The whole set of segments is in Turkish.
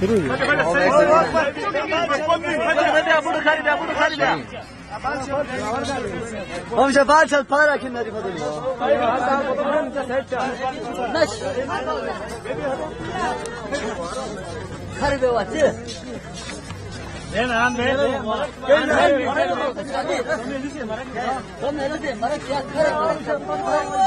شروع هم شفاعت الفارة كنا دي فضل مش خربي واتيه Ben han ben. Ben han ben. Ben han ben. Ben han ben. Ben han ben.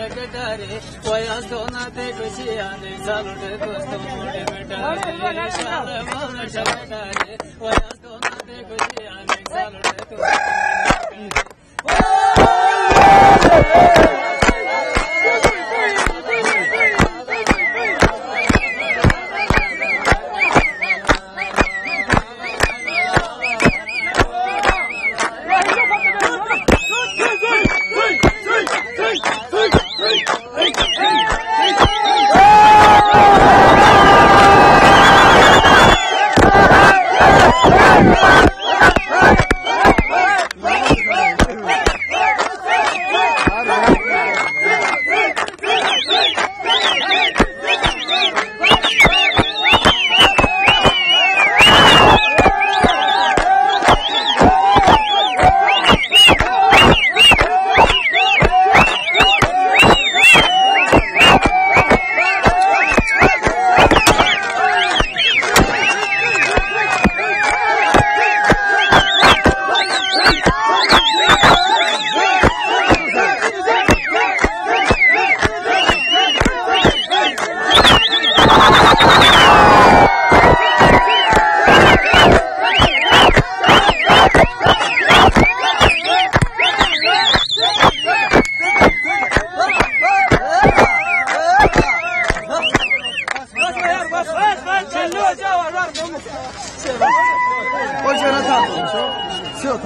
secretare, voia zona de Luciane, salută cu domnule Mătare, șoară mână și mătare, voia zona de Luciane, salută cu domnule Mătare. Все,